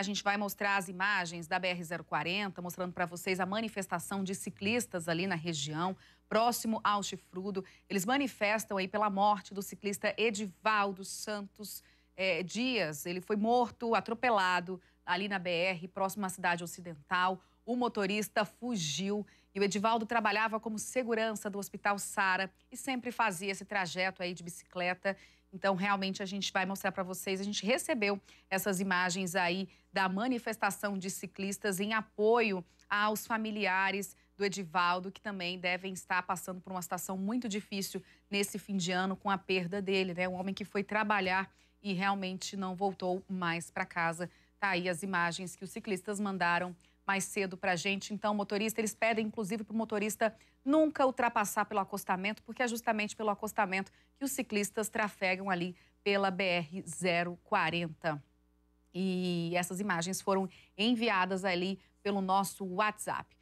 A gente vai mostrar as imagens da BR-040, mostrando para vocês a manifestação de ciclistas ali na região, próximo ao Chifrudo. Eles manifestam aí pela morte do ciclista Edivaldo Santos é, Dias. Ele foi morto, atropelado ali na BR, próximo à cidade ocidental. O motorista fugiu e o Edivaldo trabalhava como segurança do Hospital Sara e sempre fazia esse trajeto aí de bicicleta. Então, realmente, a gente vai mostrar para vocês. A gente recebeu essas imagens aí da manifestação de ciclistas em apoio aos familiares do Edivaldo, que também devem estar passando por uma situação muito difícil nesse fim de ano com a perda dele, né? Um homem que foi trabalhar e realmente não voltou mais para casa. Tá aí as imagens que os ciclistas mandaram mais cedo para a gente. Então, motorista, eles pedem, inclusive, para o motorista nunca ultrapassar pelo acostamento, porque é justamente pelo acostamento que os ciclistas trafegam ali pela BR-040. E essas imagens foram enviadas ali pelo nosso WhatsApp.